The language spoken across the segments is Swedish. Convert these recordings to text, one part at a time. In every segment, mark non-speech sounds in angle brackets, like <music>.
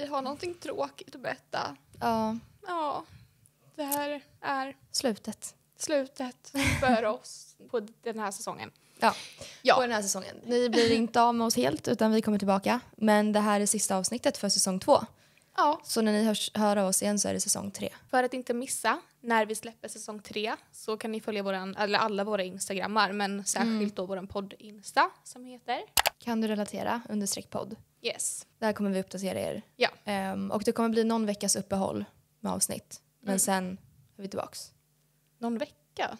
vi har någonting tråkigt att berätta. Ja, Ja, det här är slutet. slutet för oss på den här säsongen. Ja, Ja. på den här säsongen. Ni blir inte av med oss helt utan vi kommer tillbaka. Men det här är sista avsnittet för säsong två. Ja, Så när ni hörs, hör av oss igen så är det säsong tre. för att inte missa när vi släpper säsong tre så kan ni följa våran, eller alla våra instagrammar men särskilt då våran podd-insta som heter Kan du relatera? Understreck podd. Yes. Där kommer vi uppdatera er. Ja. Ehm, och det kommer bli någon veckas uppehåll med avsnitt. Men sen är vi tillbaks. Någon vecka?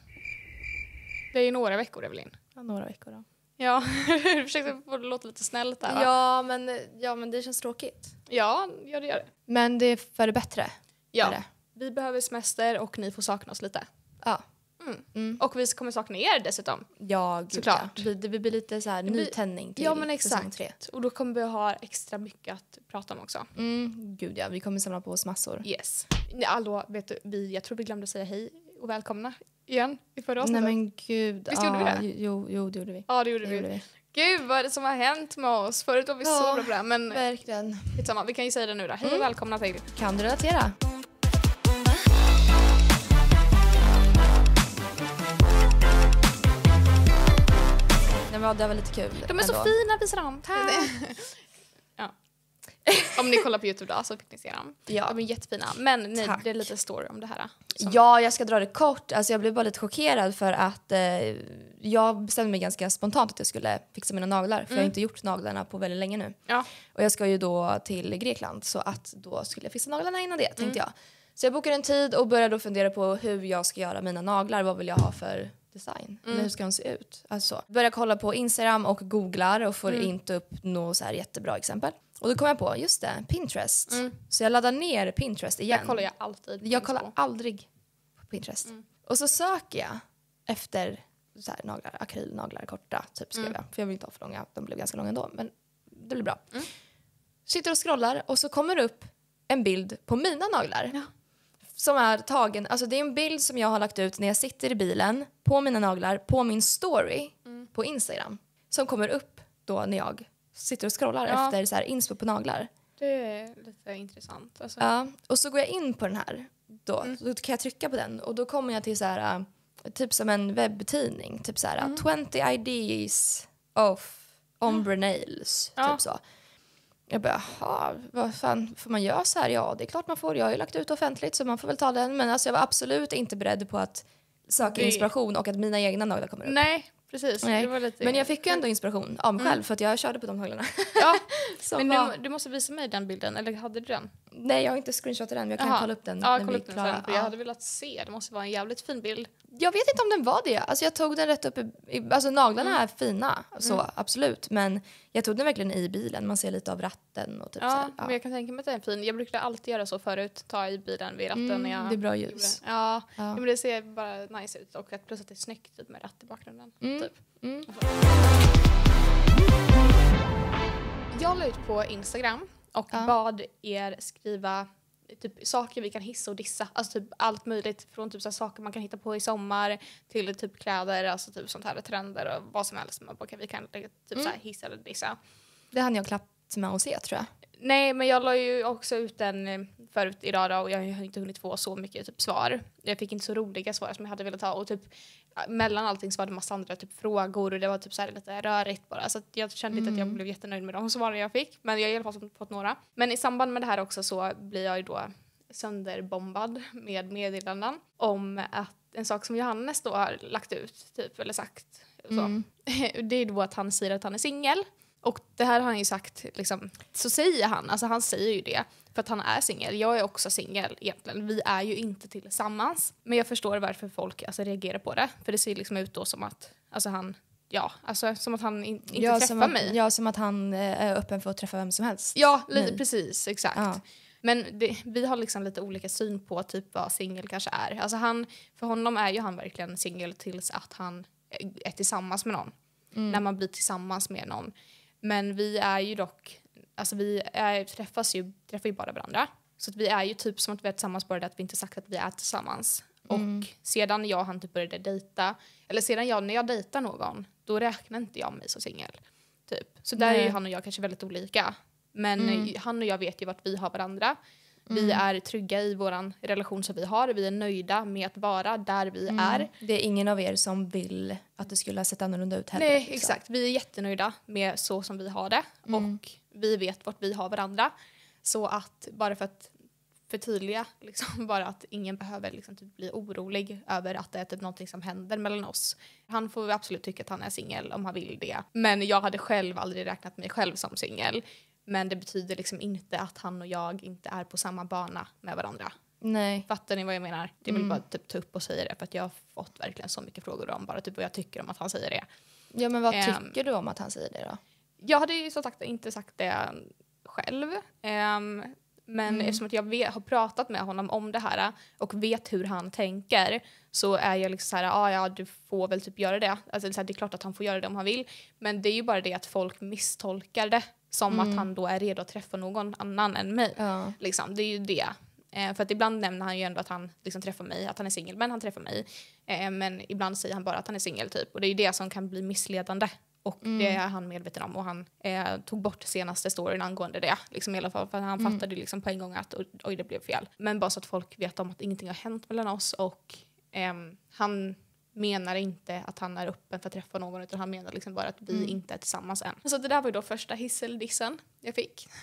Det är ju några veckor Evelin. Ja, några veckor då. Ja, <laughs> jag försökte få det låta lite snällt där va? Ja men, ja, men det känns tråkigt. Ja, ja det gör det. Men det är för det bättre. Ja, det. vi behöver semester och ni får sakna oss lite. Ja. Och vi kommer sakna er dessutom. Ja, gud, Såklart. Ja. Det, det blir lite så här nytändning till Ja men exakt. tre. Och då kommer vi ha extra mycket att prata om också. Mm, gud ja, vi kommer samla på oss massor. Yes. Nej, Hallå, vet du, vi, jag tror vi glömde säga hej och välkomna igen i förra Nej avsnittet. men gud. Visst gjorde vi det? Jo, jo, det gjorde vi. Ja det gjorde Det vi. gjorde vi. Gud vad är det som har hänt med oss? Förut var vi så Ja, bra det här, men Verkligen. skitsamma, vi kan ju säga det nu då. Hej och välkomna till Kan du relatera? Men det var lite kul. De är så ändå. fina, visa dem. ja. Om ni kollar på Youtube då så fick ni se dem. Ja. De är jättefina. Men nej, Tack. det är lite story om det här. som- Ja, jag ska dra det kort. Alltså, jag blev bara lite chockerad för att eh, jag bestämde mig ganska spontant att jag skulle fixa mina naglar. För jag har inte gjort naglarna på väldigt länge nu. Ja. Och jag ska ju då till Grekland så att då skulle jag fixa naglarna innan det tänkte jag. Så jag bokade en tid och började då fundera på hur jag ska göra mina naglar. Vad vill jag ha för design? Eller hur ska de se ut? Alltså, började kolla på Instagram och googlar och får inte upp något så här jättebra exempel. Och då kom jag på, just det, Pinterest. Så jag laddar ner Pinterest igen. Det kollar jag alltid. Jag på. kollar aldrig på Pinterest. Och så söker jag efter så här, naglar, akrylnaglar, korta, typ skrev jag. För jag vill inte ha för långa, de blev ganska långa ändå. Men det blir bra. Sitter och scrollar och så kommer det upp en bild på mina naglar. Ja. Som är tagen, alltså det är en bild som jag har lagt ut när jag sitter i bilen på mina naglar på min story på Instagram. Som kommer upp då när jag sitter och scrollar Ja. efter så här inspo på naglar. Det är lite intressant. Alltså. Ja, och så går jag in på den här. Då, då kan jag trycka på den och då kommer jag till så här, äh, typ som en webbtidning. Typ så här, 20 ideas of ombre nails. Ja. Typ så. Jag bara, jaha, vad fan, får man göra så här? Ja, det är klart man får. Jag har ju lagt ut offentligt så man får väl ta den. Men alltså jag var absolut inte beredd på att söka inspiration och att mina egna naglar kommer upp. Nej, precis. Nej. Lite... Men jag fick ju ändå inspiration av mig själv för att jag körde på de naglarna. <laughs> Ja, <laughs> men var- du, du måste visa mig den bilden. Eller hade du den? Nej, jag har inte screenshotat den men jag kan Jaha. kolla upp den Ja, när kolla upp den klara. sen. För Ja. jag hade velat se. Det måste vara en jävligt fin bild. Jag vet inte om den var det. Alltså jag tog den rätt upp i, alltså naglarna Mm. är fina, så absolut. Men jag tog den verkligen i bilen. Man ser lite av ratten och typ Ja, så här. men jag kan tänka mig att den är fin. Jag brukade alltid göra så förut. Ta i bilen vid ratten Mm, när jag det är bra ljus. Ja, Ja. ja. men det ser bara nice ut. Och att plus att det är snyggt typ, med ratt i bakgrunden. Mm. Typ. Mm. Jag la ut på Instagram och Ja. bad er skriva typ saker vi kan hissa och dissa. Alltså typ allt möjligt från typ så saker man kan hitta på i sommar till typ kläder, alltså typ sånt här trender och vad som helst man bara, vi kan typ Mm. så hissa eller dissa. Det hann jag klappt med att se tror jag. Nej, men jag la ju också ut den eh, förut idag då, och jag har inte hunnit få så mycket typ svar. Jag fick inte så roliga svar som jag hade velat ha och typ mellan allting så var det massa andra typ frågor och det var typ så här lite rörigt bara så jag kände inte att jag blev jättenöjd med de svaren jag fick. Men jag har i alla fall fått några. Men i samband med det här också så blir jag ju då sönderbombad med meddelanden om att en sak som Johannes då har lagt ut typ eller sagt så. <laughs> det är då att han säger att han är singel. Och det här har han ju sagt, liksom, så säger han, alltså han säger ju det för att han är singel. Jag är också singel egentligen, vi är ju inte tillsammans. Men jag förstår varför folk alltså, reagerar på det, för det ser liksom ut då som att alltså, han, ja, alltså som att han in, inte ja, träffar att, mig. Ja, som att han eh, är öppen för att träffa vem som helst. Ja, lite Nej. precis, exakt. Ja. Men det, vi har liksom lite olika syn på typ vad singel kanske är. Alltså han, för honom är ju han verkligen singel tills att han är tillsammans med någon. När man blir tillsammans med någon. Men vi är ju dock, alltså vi är, träffas ju, träffar ju bara varandra. Så att vi är ju typ som att vi är tillsammans bara det att vi inte sagt att vi är tillsammans. Och sedan jag och han typ började dejta, eller sedan jag, när jag dejtar någon, då räknar inte jag mig som singel. Typ. Så där är ju Nej. han och jag kanske väldigt olika. Men Mm. han och jag vet ju vart vi har varandra. Vi är trygga i vår relation som vi har. Vi är nöjda med att vara där vi är. Det är ingen av er som vill att det skulle ha sett annorlunda ut heller. Nej, exakt. Vi är jättenöjda med så som vi har det. Och vi vet vart vi har varandra. Så att bara för att förtydliga, <laughs> liksom, bara att ingen behöver liksom, typ, bli orolig över att det är typ någonting som händer mellan oss. Han får absolut tycka att han är singel om han vill det. Men jag hade själv aldrig räknat mig själv som singel. Men det betyder liksom inte att han och jag inte är på samma bana med varandra. Nej. Fattar ni vad jag menar? Det vill bara typ ta upp och säga det för att jag har fått verkligen så mycket frågor om bara typ vad jag tycker om att han säger det. Ja, men vad Ehm. tycker du om att han säger det då? Jag hade ju som sagt inte sagt det själv. Ehm, men Mm. eftersom att jag vet, har pratat med honom om det här och vet hur han tänker så är jag liksom så här, ah, ja du får väl typ göra det. Alltså, det är klart att han får göra det om han vill. Men det är ju bara det att folk misstolkar det som att han då är redo att träffa någon annan än mig. Mm. Ja. Liksom, det är ju det. Eh, för att ibland nämner han ju ändå att han liksom träffar mig, att han är singel, men han träffar mig. Eh, men ibland säger han bara att han är singel typ. Och det är ju det som kan bli missledande. Och Mm. det är han medveten om och han eh, tog bort senaste storyn angående det. Liksom i alla fall, för han Mm. fattade liksom på en gång att oj, oj, det blev fel. Men bara så att folk vet om att ingenting har hänt mellan oss och ehm, han menar inte att han är öppen för att träffa någon utan han menar liksom bara att vi Mm. inte är tillsammans än. Så det där var ju då första hisseldissen jag fick. <laughs>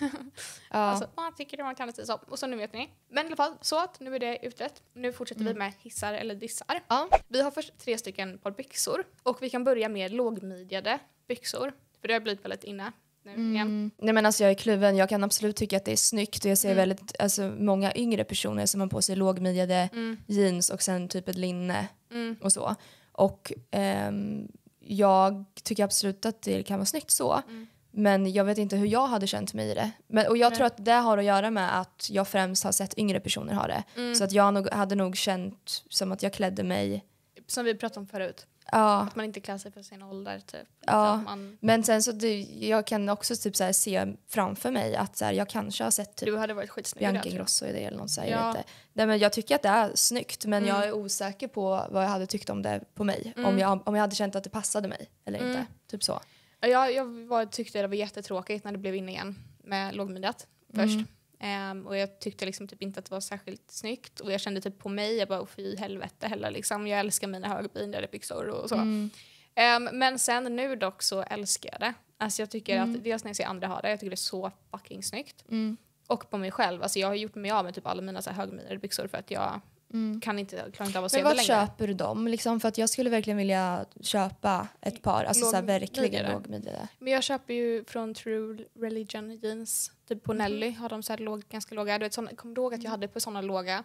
Ja. Alltså, vad tycker om att kalla sig så? Och så nu vet ni. Men i alla fall, så att nu är det utrett. Nu fortsätter vi med hissar eller dissar. Ja. Vi har först tre stycken par byxor. Och vi kan börja med lågmidjade byxor. För det har blivit väldigt inne. Mm. Nej men alltså jag är kluven. Jag kan absolut tycka att det är snyggt och jag ser Mm. väldigt, alltså många yngre personer som har på sig lågmidjade Mm. jeans och sen typ ett linne Mm. och så. Och ehm, jag tycker absolut att det kan vara snyggt så. Mm. Men jag vet inte hur jag hade känt mig i det. Men, och jag Nej. tror att det har att göra med att jag främst har sett yngre personer ha det. Mm. Så att jag nog, hade nog känt som att jag klädde mig, Som vi pratade om förut. Ja. Att man inte klär sig för sin ålder typ. Ja. Man, Men sen så det, jag kan också typ så se framför mig att så här, jag kanske har sett typ du hade varit skitsnygg Bianca. Ingrosso i det eller något så här, Ja. jag vet inte. Nej, men jag tycker att det är snyggt men Mm. jag är osäker på vad jag hade tyckt om det på mig. Mm. Om, jag, om jag hade känt att det passade mig eller Mm. inte. Typ så. Ja, Jag, jag var, tyckte det var jättetråkigt när det blev inne igen med lågmidjat först. Ehm, och jag tyckte liksom typ inte att det var särskilt snyggt. Och jag kände typ på mig, jag bara "Åh, fy helvete heller liksom. Jag älskar mina högbindade byxor och så. Mm. Ehm, men sen nu dock så älskar jag det. Alltså jag tycker Mm. att dels när jag ser andra ha det, jag tycker det är så fucking snyggt. Mm. Och på mig själv, alltså jag har gjort mig av med typ alla mina så här byxor för att jag Mm. kan inte, klarar inte av att se Men det längre. köper du dem? Liksom, för att jag skulle verkligen vilja köpa ett par, alltså så här, verkligen Lågmidjade. Men jag köper ju från True Religion jeans. Typ på Nelly har de så här låg, ganska låga. Du vet, såna, du ihåg att jag hade på såna låga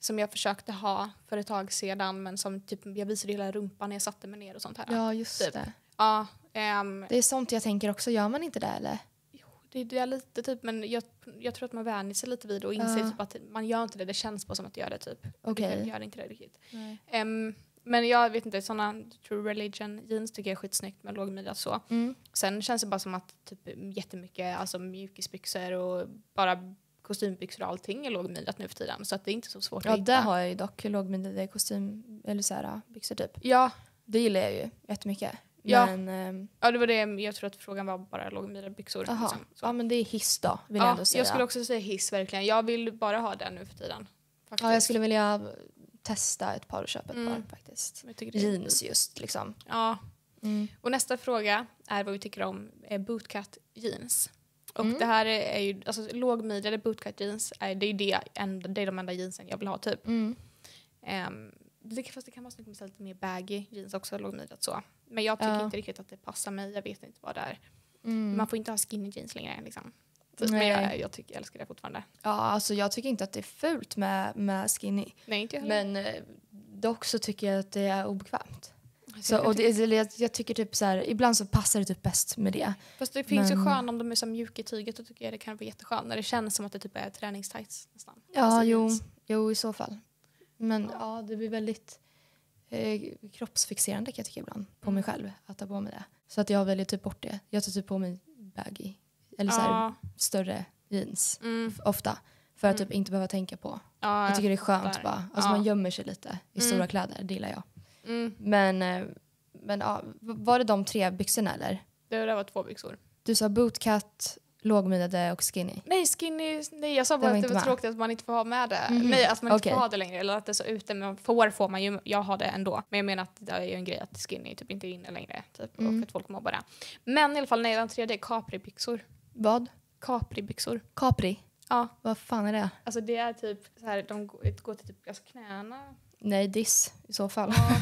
som jag försökte ha för ett tag sedan men som typ, jag visade hela rumpan när jag satte mig ner och sånt här. Ja, just Typ. det. Ja, ehm, Det är sånt jag tänker också. Gör man inte det eller? Det, det är lite typ men jag, jag tror att man vänjer sig lite vid det och inser Ja. typ att man gör inte det. Det känns bara som att göra det typ. Okej. Det gör inte det riktigt. Ehm, men jag vet inte, såna True Religion jeans tycker jag är skitsnyggt med lågmidjat så. Mm. Sen känns det bara som att typ jättemycket alltså mjukisbyxor och bara kostymbyxor och allting är lågmidjat nu för tiden. Så att det är inte så svårt Ja, att hitta. det har jag ju dock. Lågmidjade kostym eller så här, byxor typ. Ja, Det gillar jag ju jättemycket. Ja. Men, ehm, ja, det var det jag tror att frågan var bara lågmidjade byxor. Aha. Liksom. Så. Ja men det är hiss då, vill jag Ja, ändå säga. jag skulle också säga hiss verkligen. Jag vill bara ha den nu för tiden. Faktiskt. ja, jag skulle vilja testa ett par och köpa ett Mm. par faktiskt. Jag tycker det är- Jeans just liksom. Ja. Mm. Och nästa fråga är vad vi tycker om eh, bootcut jeans. Och Mm. det här är, ju, alltså lågmidjade bootcut jeans, är, det är ju det, enda, det är de enda jeansen jag vill ha typ. Mm. Um, det, fast det kan vara snyggt med så lite mer baggy jeans också, lågmidjat så. Men jag tycker Ja. inte riktigt att det passar mig, jag vet inte vad det är. Mm. Man får inte ha skinny jeans längre liksom. Nej. men jag, jag, tycker, jag älskar det fortfarande. Ja, alltså jag tycker inte att det är fult med, med skinny. Nej, inte jag heller. Men eh, dock så tycker jag att det är obekvämt. Så, och det, jag, jag tycker typ så här, ibland så passar det typ bäst med det. Fast det finns ju Men- skön om de är så mjuka i tyget, då tycker jag det kan vara jätteskönt. När det känns som att det typ är träningstights nästan. Ja, Alltså jo, jo i så fall. Men Ja. ja, det blir väldigt eh, kroppsfixerande kan jag tycka ibland på mig Mm. själv att ta på mig det. Så att jag väljer typ bort det. Jag tar typ på mig baggy eller så här, större jeans mm, ofta. För att Mm. typ inte behöva tänka på. ja, Jag tycker det är skönt fattar. bara. Alltså Ja. man gömmer sig lite i Mm. stora kläder, det gillar jag. Mm, Men, eh, men ja, var det de tre byxorna eller? det där var två byxor. Du sa bootcut Lågmidjade och skinny. Nej, skinny, nej jag sa bara att det var med. tråkigt att man inte får ha med det. Mhm. Nej, att man inte får ha det längre eller att det är så ute. Men får får man ju, jag har det ändå. Men jag menar att det är ju en grej att skinny typ inte är inne längre. Typ, Mm. Och att folk mobbar det. Men i alla fall, nej den tredje är capribyxor. Vad? Capribyxor. Capri? Ja, Vad fan är det? alltså det är typ så här, de går, till typ alltså knäna. Nej, diss i så fall. Ja,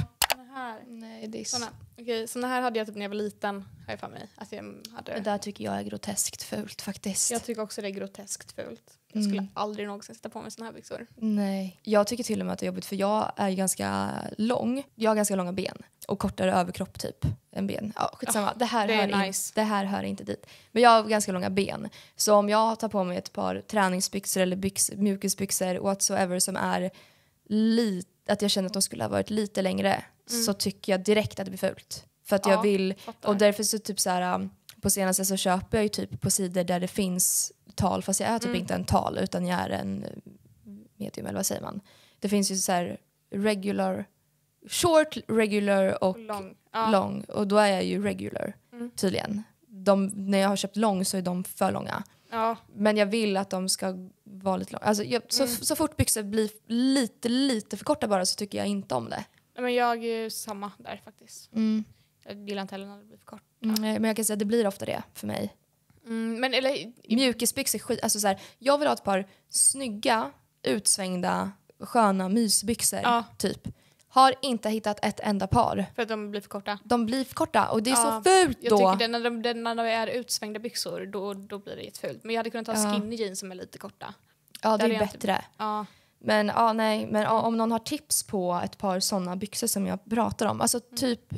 här. Nej, diss. Såna. Okej, såna här hade jag typ när jag var liten, har jag för mig. Att jag hade. Det där tycker jag är groteskt fult faktiskt. Jag tycker också det är groteskt fult. Jag skulle Mm. aldrig någonsin sätta på mig såna här byxor. Nej. Jag tycker till och med att det är jobbigt för jag är ganska lång. Jag har ganska långa ben och kortare överkropp typ än ben. Ja, skitsamma. det, här det är hör nice. in, det här hör inte dit. Men jag har ganska långa ben. Så om jag tar på mig ett par träningsbyxor eller byx, mjukisbyxor whatsoever som är lite, att jag känner att de skulle ha varit lite längre så tycker jag direkt att det blir fult. För att Mm. Ja, jag vill Fattar. och därför så typ så här um, på senaste så köper jag ju typ på sidor där det finns tal fast jag är typ Mm. inte en tal utan jag är en eh, medium eller vad säger man? Det finns ju så här regular, short, regular och lång. Ja. lång och då är jag ju regular Mm. tydligen. De, när jag har köpt lång så är de för långa. Ja. Men jag vill att de ska vara lite långa. Alltså jag, så, Mm. så fort byxor blir lite, lite för korta bara så tycker jag inte om det. Nej, Men jag är samma där faktiskt. Mm. Jag gillar inte heller när det blir för kort. Mm, men jag kan säga att det blir ofta det för mig. Mm, men eller, Mjukisbyxor, skit, alltså så här, jag vill ha ett par snygga, utsvängda, sköna mysbyxor. Ja. Typ. Har inte hittat ett enda par. för att de blir för korta. De blir för korta och det är Ja, så fult Jag då. tycker det, när, de, det, när de är utsvängda byxor då, då blir det jättefult. Men jag hade kunnat ha Ja. skinny jeans som är lite korta. ja, det där är jag bättre. Ja. Men, ja, nej, men ja, om någon har tips på ett par såna byxor som jag pratar om, alltså Mm. typ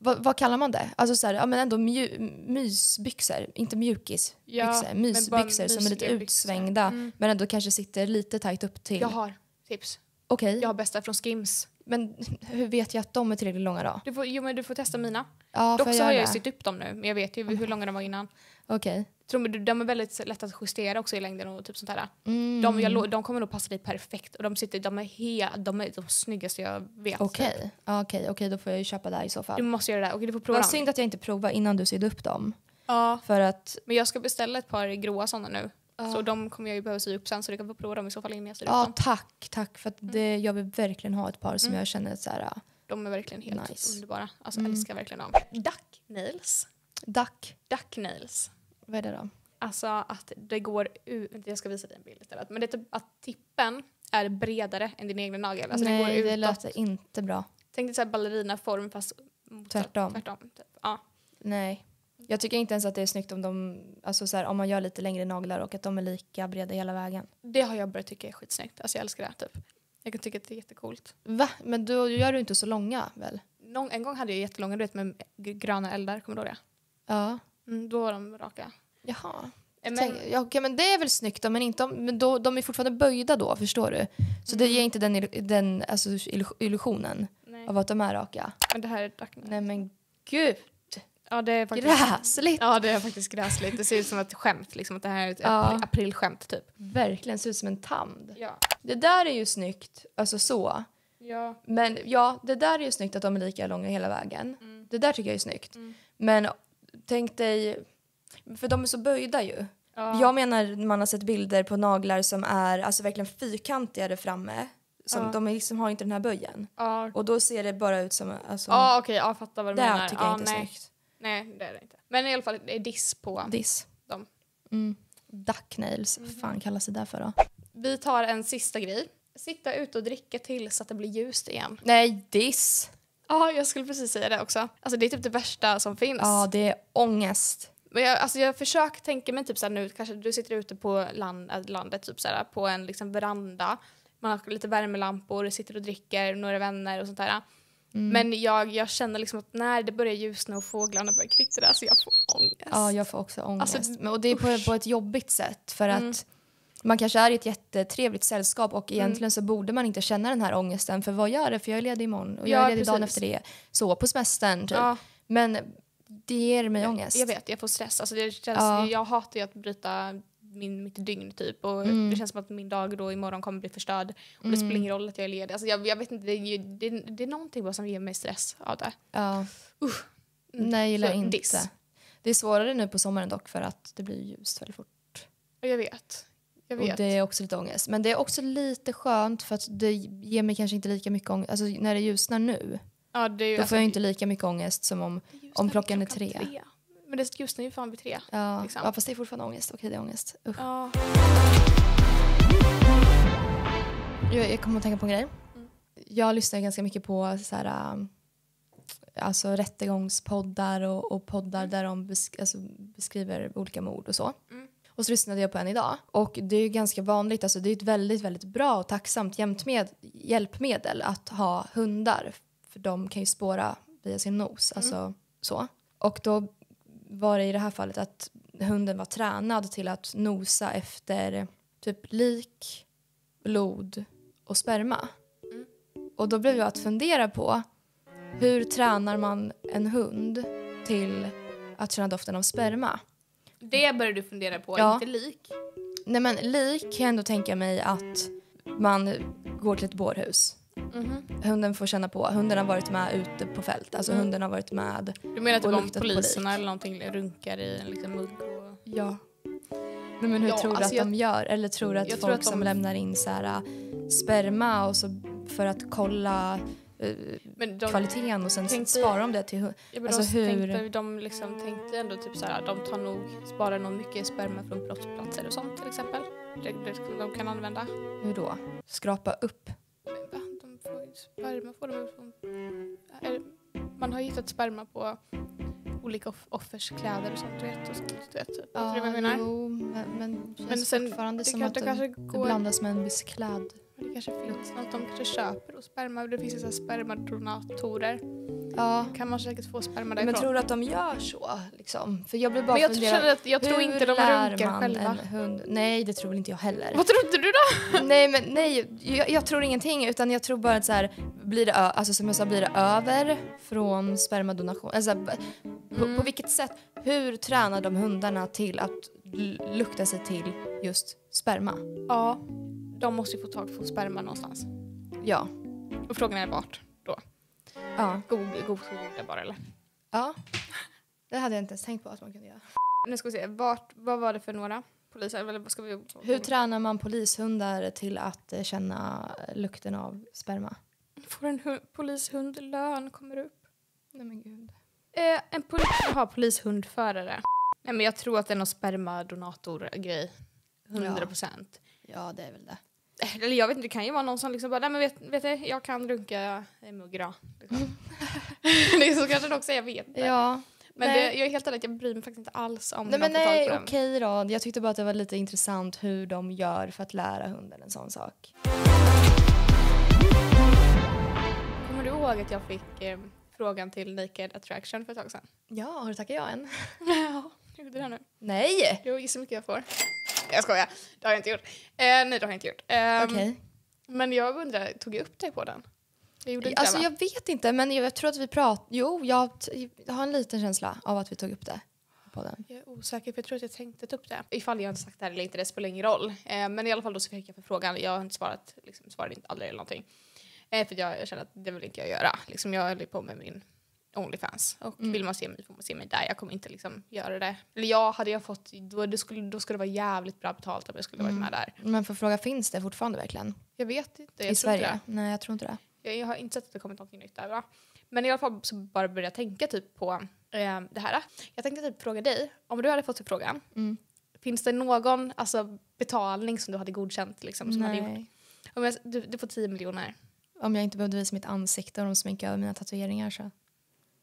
vad, vad kallar man det? Alltså så här, ja, men ändå mju, mysbyxor, inte mjukisbyxor, Ja, mysbyxor som är lite utsvängda Mm. men ändå kanske sitter lite tajt upp till. Jag har tips. Okej, Jag har bästa från Skims. Men hur vet jag att de är tillräckligt långa då? Du får, jo, men du får testa mina. Ja, Dock så har jag ju det? sytt upp dem nu, men jag vet ju hur långa de var innan. Okej. Tror mig, de är väldigt lätta att justera också i längden och typ sånt här. Mm. De, jag, de kommer nog passa dig perfekt och de, sitter, de, är, he, de är de snyggaste jag vet. Okej, ja, okej, okej, då får jag ju köpa där i så Du fall. måste göra det. Okej, du får prova Vad synd att jag inte provade innan du sydde upp dem. Ja, För att, men jag ska beställa ett par gråa sådana nu. Ja. Så de kommer jag ju behöva sy upp sen så du kan få prova dem i så fall innan jag syr upp ja dem. tack, tack för att det, jag vill verkligen ha ett par som Mm. jag känner så här, De är verkligen helt Nice. underbara. Alltså Mm. älskar verkligen dem. Duck nails. duck, Duck nails. vad är det då? Alltså att det går ut, jag ska visa dig en bild istället. Men det är typ att tippen är bredare än din egen nagel. Alltså går Nej, det utåt. lät inte bra. Tänk dig så här ballerinaform fast motsatt- Tvärtom. tvärtom typ. ja. Nej. Jag tycker inte ens att det är snyggt om, de, alltså så här, om man gör lite längre naglar och att de är lika breda hela vägen. Det har jag börjat tycka är skitsnyggt. Alltså jag älskar det typ. Jag kan tycka att det är jättecoolt. Va? Men då gör du inte så långa väl? Någon, en gång hade jag jättelånga du vet med gröna eldar, kommer du ihåg det? Ja. Mm, då var de raka. Jaha. Eh, Men, Tänk, ja, okej, men det är väl snyggt då, men, inte om, men då, de är fortfarande böjda då, förstår du? Så det Mm. ger inte den, den alltså, illu- illusionen nej. av att de är raka. men det här är nails. Nej men gud, Ja det är faktiskt gräsligt! Ja det är faktiskt gräsligt. Det ser ut som ett skämt liksom. Att det här är ett Ja. april, aprilskämt typ. Verkligen ser ut som en tand. Ja. Det där är ju snyggt, alltså så. Ja. Men ja, det där är ju snyggt att de är lika långa hela vägen. Mm. Det där tycker jag är snyggt. Mm. Men tänk dig, för de är så böjda ju. Ja. Jag menar man har sett bilder på naglar som är alltså verkligen fyrkantiga där framme. Som, Ja. De liksom har inte den här böjen. Ja. Och då ser det bara ut som... Alltså, Ja okej, jag fattar vad du det menar. tycker jag ja, inte är snyggt. Nej det är det inte. Men i alla fall det är diss på. Diss. Dem. Mm. Duck nails, Mhm. vad fan kallas det där för då? Vi tar en sista grej. Sitta ute och dricka till så att det blir ljust igen. Nej, diss! Ja, jag skulle precis säga det också. Alltså det är typ det värsta som finns. Ja, det är ångest. Men jag, alltså jag försöker tänka mig typ såhär nu, kanske du sitter ute på land, äh, landet typ såhär, på en liksom veranda. Man har lite värmelampor, sitter och dricker, några vänner och sånt där. Mm. Men jag, jag känner liksom att när det börjar ljusna och fåglarna börjar kvittra så jag får ångest. Ja, jag får också ångest. Alltså, Men, och det är på, på ett jobbigt sätt för Mm. att man kanske är i ett jättetrevligt sällskap och egentligen så borde man inte känna den här ångesten för vad gör det? För jag är ledig imorgon och jag Ja, är ledig dagen precis. efter det. Så, på semestern typ. Ja, Men det ger mig ångest. jag vet, jag får stress. Alltså det känns, Ja. Jag hatar ju att bryta min, mitt dygn typ och Mm. det känns som att min dag då imorgon kommer bli förstörd. Och det spelar ingen roll att jag är ledig. Alltså jag, jag vet inte, det är, det, det är någonting bara som ger mig stress av det. Ja. Mm. Nej, jag gillar Så, inte. diss. Det är svårare nu på sommaren dock för att det blir ljust väldigt fort. Och jag vet. Jag Och vet. det är också lite ångest. Men det är också lite skönt för att det ger mig kanske inte lika mycket ångest. Alltså när det ljusnar nu, ja, det är ju, då alltså, får jag inte lika mycket ångest som om... om klockan är tre. Men det ljusnar ju fan vid tre. Ja, Liksom. ja fast det är fortfarande ångest. Okej, det är ångest. Usch. Ja. Jag, jag kommer att tänka på en grej. Mm. Jag lyssnar ganska mycket på så här, um, alltså rättegångspoddar och, och poddar där de besk alltså, beskriver olika mord och så. Mm. Och så lyssnade jag på en idag. Och det är ju ganska vanligt, alltså det är ett väldigt, väldigt bra och tacksamt hjälpmed, hjälpmedel att ha hundar. För de kan ju spåra via sin nos, alltså så. Och då var det i det här fallet att hunden var tränad till att nosa efter typ lik, blod och sperma. Mm. Och då blev jag att fundera på hur tränar man en hund till att känna doften av sperma? Det börjar du fundera på, Ja. inte lik. Nej men lik kan jag ändå tänka mig att man går till ett bårhus. Mhm. Hunden får känna på, hunden har varit med ute på fält, alltså Mm. hunden har varit med. Du menar typ om poliserna eller någonting runkar i en liksom mugg? Och... Ja. Nej men hur Ja, tror du alltså att jag- de gör? Eller tror du att jag folk att de- som lämnar in så här, äh, sperma och så för att kolla Men de, kvaliteten och sen Tänk dig- sparar de det till hund? ja, alltså de, hur- tänkte, de liksom tänkte ändå typ såhär, de tar nog, sparar nog mycket sperma från brottsplatser och sånt till exempel. Det, de kan använda. Hur då? Skrapa upp? Sperma får de från... Är, man har hittat sperma på olika off offers kläder och sånt, du vet. Och sånt, du vet jag menar? jo, men, men Men sen- fortfarande Det, som att det kanske går... blandas med en viss kläd. Det kanske finns något de kanske köper och sperma. Det finns ju så här spermadonatorer. Ja. kan man säkert få sperma Men därifrån. tror du att de gör så? Liksom? För jag blir bara Men jag fundera, känner att jag tror inte de runkar själva. hund? Nej, det tror väl inte jag heller. Vad trodde du då? <laughs> nej, men nej, jag, jag tror ingenting utan jag tror bara att så här, blir det, alltså som jag sa, blir det över från spermadonation? Alltså, b- på, Mm. på vilket sätt, hur tränar de hundarna till att lukta sig till just sperma? Ja, de måste ju få tag på sperma någonstans. Ja. Och frågan är vart då? Ja. Google, Google bara eller? ja. Det hade jag inte ens tänkt på att man kunde göra. Nu ska vi se, vart, vad var det för några poliser? Eller vad ska vi... Hur tränar man polishundar till att eh, känna lukten av sperma? Får en hu- polishund lön? Kommer upp? Nej men gud. Eh, en pol har polishundförare. Nej men jag tror att det är någon spermadonator-grej. 100 procent. Ja, det är väl det. <laughs> Eller jag vet inte, det kan ju vara någon som liksom bara, nej men vet, vet du, jag kan runka en mugg. Liksom. <laughs> det är så kanske det också jag vet inte. Ja. men det, jag är helt ärlig, jag bryr mig faktiskt inte alls om Nej men nej, okej då. Jag tyckte bara att det var lite intressant hur de gör för att lära hunden en sån sak. Kommer du ihåg att jag fick eh, frågan till Naked Attraction för ett tag sedan? Ja, har du tackat ja än? <laughs> Ja, jag gjorde det nu. Nej! Jo, gissa hur mycket jag får. Jag skojar, det har jag inte gjort. Eh, nej, det har jag inte gjort. Ehm, Okej. Men jag undrar, tog jag upp dig på den? Jag gjorde inte Alltså det, va? jag vet inte, men jag tror att vi pratar... Jo, jag, jag har en liten känsla av att vi tog upp det på den. Jag är osäker, för jag tror att jag tänkte ta upp det. Ifall jag inte sagt det här eller inte, det spelar ingen roll. Eh, men i alla fall då så fick jag för frågan. Jag har inte svarat, liksom, svarade inte aldrig eller någonting. Eh, för jag, jag känner att det vill inte jag göra. Liksom, jag höll på med min Onlyfans. Och Mm. vill man se mig får man se mig där. Jag kommer inte liksom göra det. Eller ja, hade jag fått, då, det skulle, då skulle det vara jävligt bra betalt om jag skulle varit Mm. med där. Men för fråga, finns det fortfarande verkligen? Jag vet inte. Jag I tror inte Sverige? Nej, jag tror inte det. Jag, jag har inte sett att det kommit någonting nytt där. Va? Men i alla fall så bara började jag tänka typ på eh, det här. Jag tänkte typ fråga dig, om du hade fått frågan, Mm. finns det någon alltså, betalning som du hade godkänt? Liksom, som hade gjort? Nej. Om jag, du, du får 10 miljoner. Om jag inte behövde visa mitt ansikte och de sminkade över mina tatueringar så.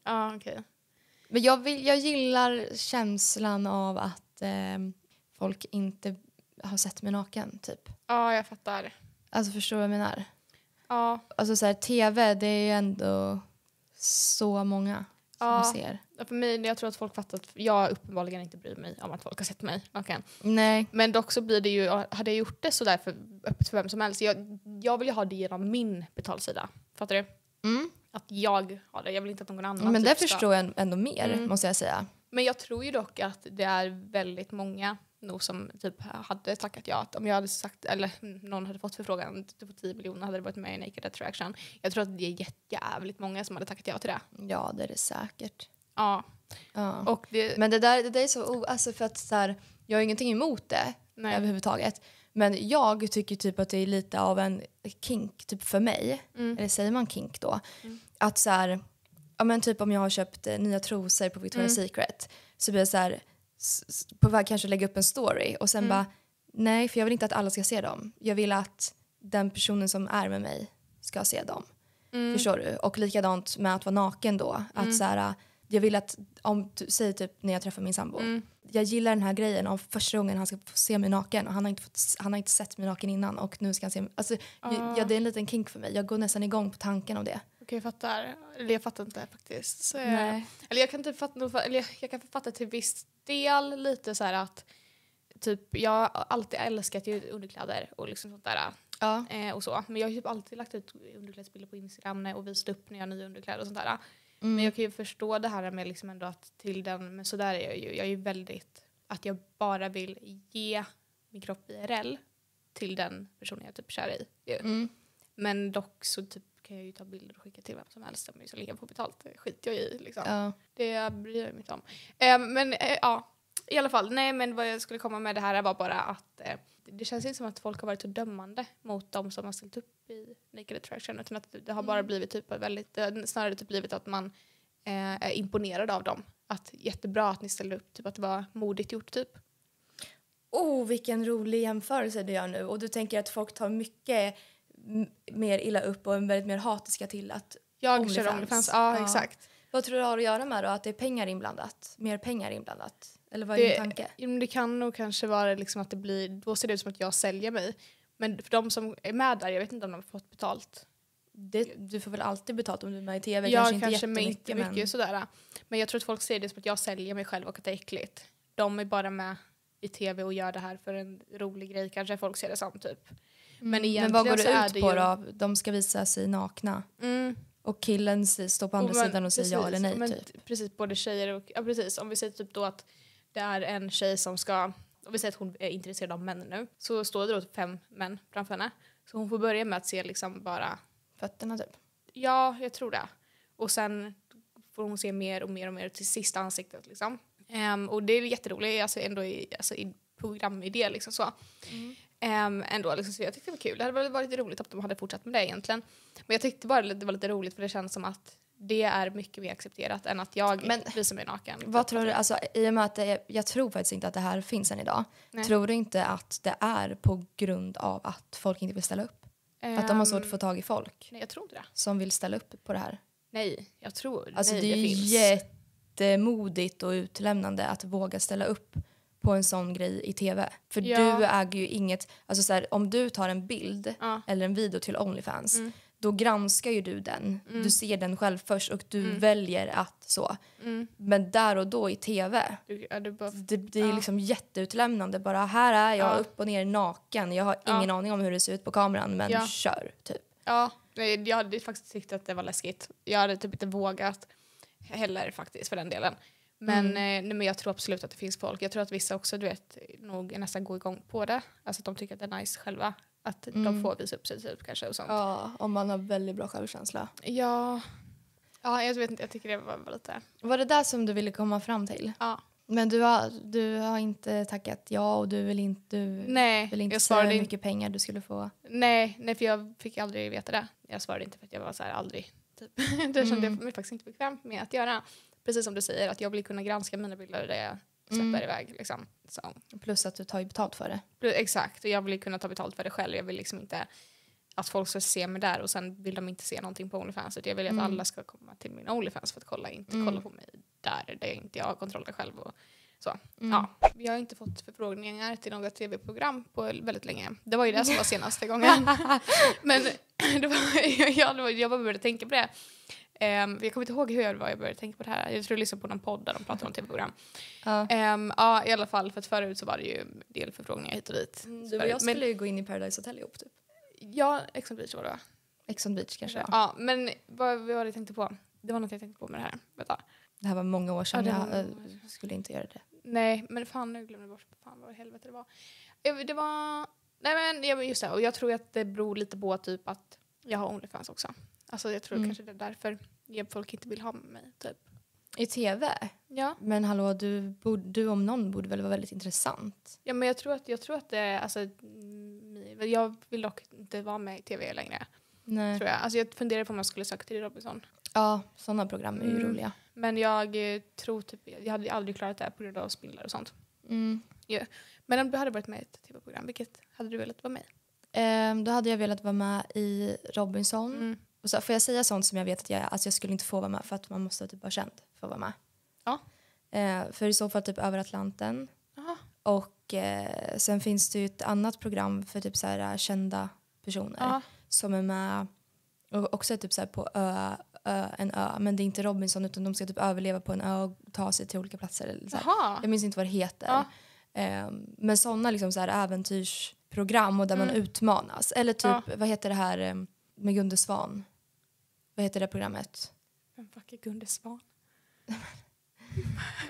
Ja, okej. Men jag, vill, jag gillar känslan av att eh, folk inte har sett mig naken, typ. Ja, jag fattar. Alltså förstår du vad jag menar? Ja, Alltså så här, tv, det är ju ändå så många som Ja. ser. för mig, jag tror att folk fattar att jag uppenbarligen inte bryr mig om att folk har sett mig naken. Nej. Men dock så blir det ju, hade jag gjort det så där för, öppet för vem som helst, jag, jag vill ju ha det genom min betalsida. Fattar du? Mm. Att jag har det, jag vill inte att någon annan Men typ det förstår jag ändå mer, Mm. måste jag säga. Men jag tror ju dock att det är väldigt många nog som typ hade tackat ja. Att om jag hade sagt, eller någon hade fått förfrågan, får 10 miljoner, hade det varit med i Naked Attraction. Jag tror att det är jävligt många som hade tackat ja till det. Ja, det är det säkert. Ja, Ja. Och det, Men det där, det där är så... Alltså för att så här, jag har ingenting emot det nej. överhuvudtaget. Men jag tycker typ att det är lite av en kink typ för mig. Mm. Eller säger man kink då? Mm. Att så här, ja men typ om jag har köpt eh, nya trosor på Victoria's Mm. Secret så blir jag så här s- s- på väg kanske att lägga upp en story och sen Mm. bara nej för jag vill inte att alla ska se dem. Jag vill att den personen som är med mig ska se dem. Mm. Förstår du? Och likadant med att vara naken då. Mm. Att så här, jag vill att, om du säger typ när jag träffar min sambo. Mm. Jag gillar den här grejen om första gången han ska få se mig naken och han har inte, fått, han har inte sett mig naken innan och nu ska han se mig. Alltså, Ah. ja, det är en liten kink för mig. Jag går nästan igång på tanken om det. Okej, jag fattar. Eller jag fattar inte faktiskt. Så jag, Nej. eller jag kan typ fatta, eller jag, kan fatta till viss del lite så här att typ jag har alltid älskat ju underkläder och liksom sånt där. Ja. Eh, och så. Men jag har typ alltid lagt ut underklädesbilder på Instagram och visat upp när jag har nya underkläder och sånt där. Mm. Men jag kan ju förstå det här med liksom ändå att till den, men så där är jag ju. Jag är ju väldigt, att jag bara vill ge min kropp IRL till den personen jag typ kär i. Mm. Men dock så typ kan jag ju ta bilder och skicka till vem som helst om så länge jag får betalt. Det skiter jag i liksom. Ja. Det bryr jag mig inte om. Eh, men eh, ja, i alla fall. Nej, men vad jag skulle komma med det här var bara att eh, det känns inte som att folk har varit så dömande mot de som har ställt upp i Naked Attraction. Utan att det har bara Mm. blivit typ väldigt, har snarare typ blivit att man eh, är imponerad av dem. Att jättebra att ni ställde upp, typ att det var modigt gjort typ. Oh, vilken rolig jämförelse du gör nu. Och du tänker att folk tar mycket mer illa upp och är väldigt mer hatiska till att... Jag Onlyfans. kör Onlyfans, ja, Ja. exakt. Vad tror du har att göra med då? Att det är pengar inblandat? Mer pengar inblandat? Eller vad är Det- din tanke? Men Det kan nog kanske vara liksom att det blir, då ser det ut som att jag säljer mig. Men för de som är med där, jag vet inte om de har fått betalt. Det, du får väl alltid betalt om du är med i tv? Ja, kanske inte kanske men jättemycket inte mycket men... sådär. Men jag tror att folk ser det som att jag säljer mig själv och att det är äckligt. De är bara med i tv och gör det här för en rolig grej, kanske folk ser det som typ. Men Men vad går det ut det på ju- då? De ska visa sig nakna Mm. och killen står på andra Och men- sidan och säger ja eller nej men typ. Precis, både tjejer och, ja precis. Om vi säger typ då att det är en tjej som ska, om vi säger att hon är intresserad av män nu, så står det då fem män framför henne. Så hon får börja med att se liksom bara, Fötterna typ. ja jag tror det. Och sen får hon se mer och mer och mer till sista ansiktet liksom. Ehm, och det är jätteroligt, alltså ändå i, alltså i programidé liksom så. Ehm, ändå, liksom, så jag tyckte det var kul. Det hade varit roligt om de hade fortsatt med det egentligen. Men jag tyckte bara det var lite roligt för det känns som att det är mycket mer accepterat än att jag Men- visar mig naken. Vad tror du, alltså i och med att det är, jag tror faktiskt inte att det här finns än idag. Nej. Tror du inte att det är på grund av att folk inte vill ställa upp? att de har svårt att få tag i folk Nej, jag tror inte det. som vill ställa upp på det här? Nej, jag tror Alltså nej, det är ju finns. jättemodigt och utlämnande att våga ställa upp på en sån grej i tv. För Ja. du äger ju inget, alltså så här, om du tar en bild Ja. eller en video till Onlyfans Mm. då granskar ju du den. Mm. Du ser den själv först och du Mm. väljer att så. Mm. Men där och då i tv, Du, ja, du bara, det, det är liksom jätteutlämnande. Bara här är jag Ja. upp och ner naken. Jag har ingen aning om hur det ser ut på kameran men kör typ. ja, nej, jag hade faktiskt tyckt att det var läskigt. Jag hade typ inte vågat heller faktiskt för den delen. Men, Mm. eh, nej, men jag tror absolut att det finns folk. Jag tror att vissa också du vet, nog nästan går igång på det. Alltså att de tycker att det är nice själva. Att de Mm. får visa upp sig typ kanske och sånt. Ja, om man har väldigt bra självkänsla. Ja, ja jag vet inte, jag tycker det var, lite... Var det där som du ville komma fram till? Ja. Men du har, du har inte tackat ja och du vill inte, du Nej, vill inte säga hur mycket pengar du skulle få. Nej, nej, för jag fick aldrig veta det. Jag svarade inte för att jag var så här aldrig. Typ. <laughs> det kände Mm. jag mig faktiskt inte bekväm med att göra. Precis som du säger, att jag vill kunna granska mina bilder där jag släpper Mm. iväg. Liksom. Så. Plus att du tar ju betalt för det. Exakt, och jag vill kunna ta betalt för det själv. Jag vill liksom inte att folk ska se mig där och sen vill de inte se någonting på Onlyfans. Jag vill att Mm. alla ska komma till min Onlyfans för att kolla, inte Mm. kolla på mig där, där jag inte har kontroll själv. Och så. Mm. Ja. Vi har inte fått förfrågningar till något tv-program på väldigt länge. Det var ju det som var <laughs> senaste gången. Men <clears throat> det var, <laughs> jag, var, jag bara började tänka på det. Um, jag kommer inte ihåg hur jag var jag började tänka på det här. Jag tror jag lyssnade på någon podd där de pratade om tv-program. Ja. Ehm, ja, i alla fall. För att förut så var det ju en del förfrågningar hit och dit. Du och jag skulle ju gå in i Paradise Hotel ihop typ. Men, ja, Ex on Beach var det va? Ex on Beach kanske. Ja. Ja, men vad, vad var det jag tänkte på? Det var något jag tänkte på med det här. Vänta. Det här var många år sedan. Ja, det jag var eh, skulle inte göra det. Nej, men fan nu glömde jag bort fan vad helvete det var. Eh, Det var... Nej men men just det, och jag tror att det beror lite på typ att jag har Onlyfans också. Alltså jag tror Mm. kanske det är därför folk inte vill ha mig typ. I tv? Ja. Men hallå, du, borde, du om någon borde väl vara väldigt intressant? Ja men jag tror att, jag tror att det alltså, mm, jag vill dock inte vara med i tv längre. Nej. Tror jag. Alltså jag funderar på om jag skulle söka till Robinson. Ja, sådana program är ju Mm. roliga. Men jag eh, tror typ, jag hade aldrig klarat det här på grund av spindlar och sånt. Mm. Men om du hade varit med i ett tv-program, vilket hade du velat vara med i? Ehm, då hade jag velat vara med i Robinson. Mm. Och så, får jag säga sånt som jag vet att jag, alltså jag skulle inte få vara med för att man måste typ vara känd för att vara med? Ja. Eh, för i så fall typ över Atlanten. Jaha. Och eh, sen finns det ju ett annat program för typ så här, kända personer Ja. som är med och också typ så här på ö, ö, en ö. Men det är inte Robinson utan de ska typ överleva på en ö och ta sig till olika platser. Eller så här. Jag minns inte vad det heter. Ja. Ehm, men sådana liksom så här äventyrsprogram och där man Mm. utmanas. Eller typ, Ja. vad heter det här em, med Gunde Svan? Vad heter det programmet? Vem fuck är Gunde Svan? <laughs>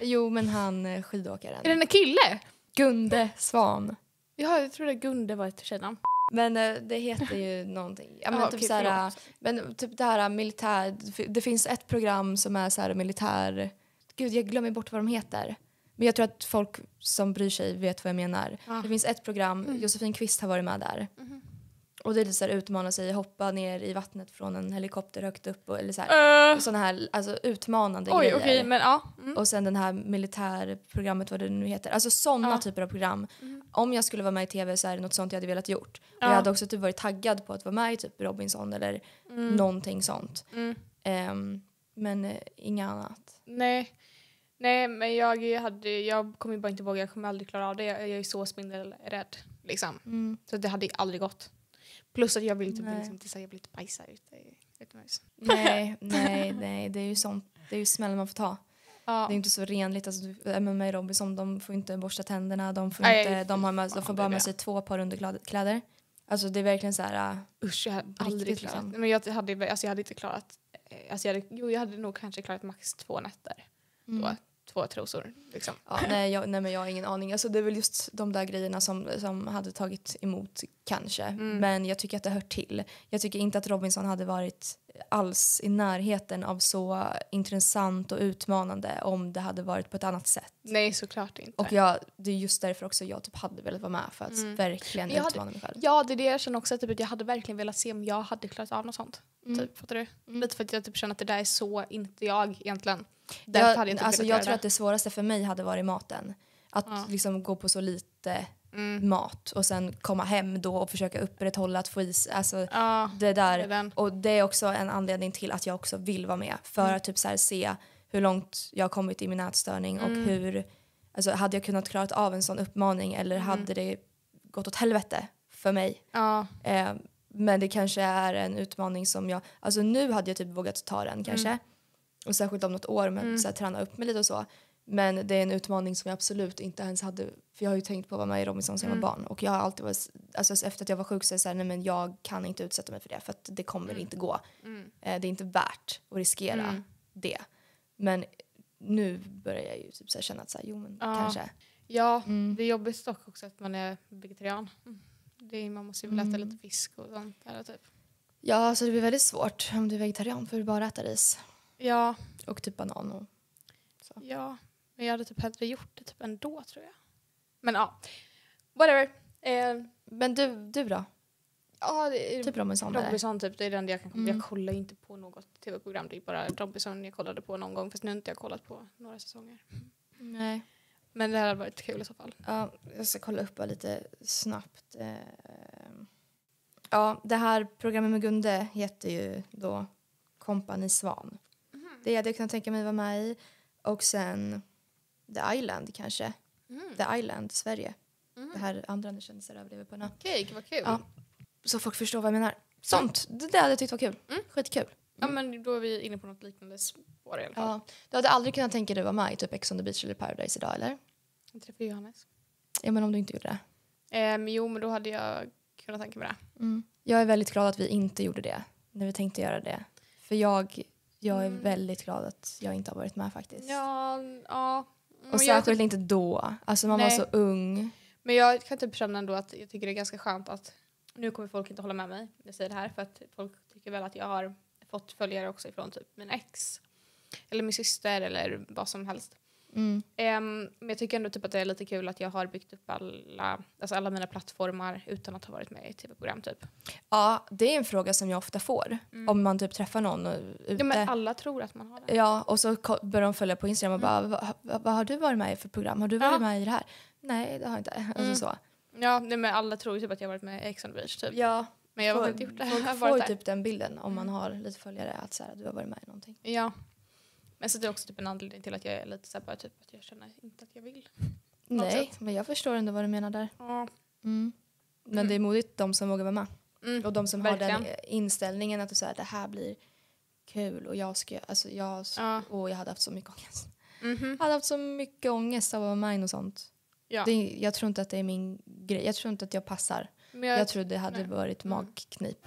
Jo, men han eh, skidåkaren. Är det en kille? Gunde Svan. Ja, jag trodde Gunde var ett tjejnamn. Men eh, det heter ju någonting. Ja, men Jaha, typ okej, så här, förlåt. men typ det här militär... Det finns ett program som är så här militär... Gud, jag glömmer bort vad de heter. Men jag tror att folk som bryr sig vet vad jag menar. Ja. Det finns ett program, Mm. Josefin Kvist har varit med där. Mhm. Och det är lite så här utmana sig, hoppa ner i vattnet från en helikopter högt upp och, eller så här. Uh, Såna här alltså, utmanande oj, grejer. okej, men ja. Mm. Och sen den här militärprogrammet, vad det nu heter. Alltså såna Ja. typer av program. Mm. Om jag skulle vara med i tv så är det något sånt jag hade velat gjort. Och Ja. jag hade också typ varit taggad på att vara med i typ Robinson eller Mm. någonting sånt. Ehm, men eh, inget annat. Nej. Nej, men jag, hade, jag kommer bara inte våga. Jag kommer aldrig klara av det. Jag, jag är så spindelrädd. Liksom. Mm. Så det hade aldrig gått. Plus att jag vill typ Nej. liksom, inte säga jag vill inte bajsa ute utomhus. <laughs> Nej, nej, nej. Det är ju sånt. Det är ju smällen man får ta. Ja. Det är inte så renligt. Alltså, med i Robinson, de får inte borsta tänderna. De får, Nej, inte, de har med, de får bara med sig två par underkläder. Alltså det är verkligen så här... äh, Usch, jag hade aldrig klarat. liksom. Men jag hade, alltså, jag hade inte klarat. eh, Alltså, jag hade, jo, jag hade nog kanske klarat max två nätter. mm. Då. Två trosor. Liksom. Ja, nej, jag, nej men jag har ingen aning. Alltså, det är väl just de där grejerna som, som hade tagit emot kanske. Mm. Men jag tycker att det hör till. Jag tycker inte att Robinson hade varit alls i närheten av så intressant och utmanande om det hade varit på ett annat sätt. Nej, såklart inte. Och jag, det är just därför också jag typ hade velat vara med för att Mm. verkligen Jag hade- utmana mig själv. Ja, det är det jag känner också. Typ, att jag hade verkligen velat se om jag hade klarat av något sånt. Mm. Typ, fattar du? Mm. Lite för att jag typ känner att det där är så inte jag egentligen. Därför Jag, hade jag typ alltså, jag tror att det svåraste för mig hade varit maten. Att Ja. liksom gå på så lite Mm. mat och sen komma hem då och försöka upprätthålla att få i sig- alltså Ja, det där det. Och det är också en anledning till att jag också vill vara med. För Mm. att typ så här se hur långt jag har kommit i min ätstörning och Mm. hur, alltså hade jag kunnat klara av en sån uppmaning eller Mm. hade det gått åt helvete för mig. Ja, Eh, men det kanske är en utmaning som jag, alltså nu hade jag typ vågat ta den kanske. Och särskilt om något år, men Mm. så här, träna upp mig lite och så. Men det är en utmaning som jag absolut inte ens hade, för jag har ju tänkt på att vara med i Robinson sedan jag var Mm. barn. Och jag har alltid varit, alltså efter att jag var sjuk så är det så här, nej men jag kan inte utsätta mig för det för att det kommer Mm. inte gå. mm. Eh, det är inte värt att riskera Mm. det. Men nu börjar jag ju typ så känna att så här, jo men Ja. kanske. ja Mm. det är jobbigt dock också att man är vegetarian. Mm. Det är, man måste ju väl äta lite fisk och sånt där typ. Ja, så det blir väldigt svårt om du är vegetarian för du bara äta ris. Ja, Och typ banan och så. ja. Men jag hade typ hellre gjort det typ ändå tror jag. Men ja, whatever. Eh, Men du, du då? ja, det är Typ Robinson? Robinson typ, det är enda jag kan Mm. Jag kollar inte på något tv-program. Det är bara Robinson jag kollade på någon gång. Fast nu har inte jag kollat på några säsonger. Nej. Men det här hade varit kul i så fall. Ja, jag ska kolla upp lite snabbt. Eh, Ja, det här programmet med Gunde heter ju då Kompani Svan. Det hade jag kunnat tänka mig vara med i. Och sen The Island kanske. Mm. The Island, Sverige. Mm. Det här andra när kändisar överlever på en ö. Okej, vad kul. Ja. Så folk förstår vad jag menar. Sånt, det där hade jag tyckt var kul. Mm. Skitkul. Ja, men då är vi inne på något liknande spår i alla fall. Ja. Du hade aldrig kunnat tänka dig att vara med i typ Ex on the beach eller Paradise idag eller? Jag träffade Johannes. Ja men om du inte gjorde det. Ehm, jo, men då hade jag kunnat tänka mig det. Mm. Jag är väldigt glad att vi inte gjorde det när vi tänkte göra det. För jag, jag är Mm. väldigt glad att jag inte har varit med faktiskt. Ja, ja. Och särskilt inte då. Alltså man Nej. var så ung. men jag kan typ känna ändå att jag tycker det är ganska skönt att nu kommer folk inte hålla med mig när jag säger det här för att folk tycker väl att jag har fått följare också ifrån typ mina ex. eller min syster eller vad som helst. Mm. Ehm, men jag tycker ändå typ att det är lite kul att jag har byggt upp alla, alltså alla mina plattformar utan att ha varit med i tv-program typ. Ja, det är en fråga som jag ofta får. Om man typ träffar någon ute. Ja, men alla tror att man har det. Ja, och så börjar de följa på Instagram och bara, vad, vad, vad har du varit med i för program? Har du varit Ja. med i det här? Nej, det har jag inte. <laughs> Alltså så. Ja, nej, men alla tror typ att jag har varit med i Ex on the beach typ. Ja, Men jag har inte gjort det. <laughs> Folk får typ den bilden om man har lite följare att så här, du har varit med i någonting. Ja. Men så det är också typ en anledning till att jag är lite så bara typ att jag känner inte att jag vill. Nej, men jag förstår ändå vad du menar där. Ja. Mm. Men det är modigt de som vågar vara med. Mm. Och de som har verkligen. den inställningen att du säger det här blir kul och jag ska, alltså jag, Ja. och jag hade haft så mycket ångest. Mhm. Jag hade haft så mycket ångest av att vara med något sånt. Ja. Det, jag tror inte att det är min grej. Jag tror inte att jag passar. Men Jag, jag, tror det hade nej. varit Mm. magknip.